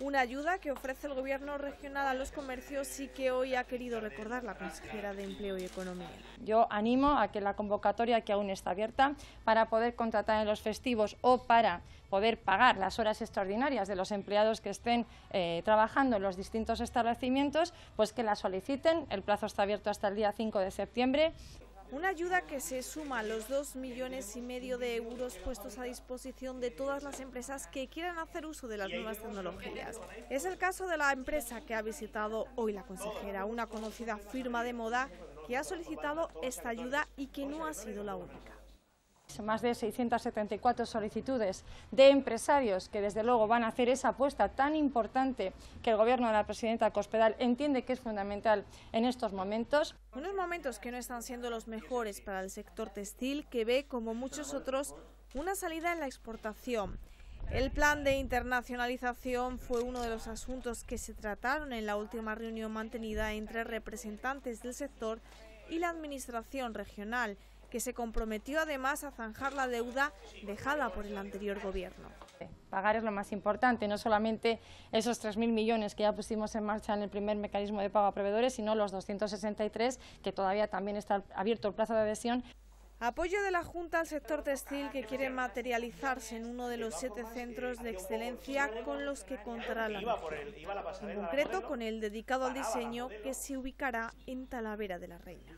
Una ayuda que ofrece el Gobierno regional a los comercios y que hoy ha querido recordar la consejera de Empleo y Economía. Yo animo a que la convocatoria que aún está abierta para poder contratar en los festivos o para poder pagar las horas extraordinarias de los empleados que estén eh, trabajando en los distintos establecimientos, pues que la soliciten. El plazo está abierto hasta el día 5 de septiembre. Una ayuda que se suma a los dos millones y medio de euros puestos a disposición de todas las empresas que quieran hacer uso de las nuevas tecnologías. Es el caso de la empresa que ha visitado hoy la consejera, una conocida firma de moda que ha solicitado esta ayuda y que no ha sido la única más de 674 solicitudes de empresarios que desde luego van a hacer esa apuesta tan importante que el gobierno de la presidenta Cospedal entiende que es fundamental en estos momentos. Unos momentos que no están siendo los mejores para el sector textil que ve, como muchos otros, una salida en la exportación. El plan de internacionalización fue uno de los asuntos que se trataron en la última reunión mantenida entre representantes del sector y la Administración regional que se comprometió además a zanjar la deuda dejada por el anterior gobierno. Pagar es lo más importante, no solamente esos 3.000 millones que ya pusimos en marcha en el primer mecanismo de pago a proveedores, sino los 263 que todavía también está abierto el plazo de adhesión. Apoyo de la Junta al sector textil que quiere materializarse en uno de los siete centros de excelencia con los que contará la En concreto con el dedicado al diseño que se ubicará en Talavera de la Reina.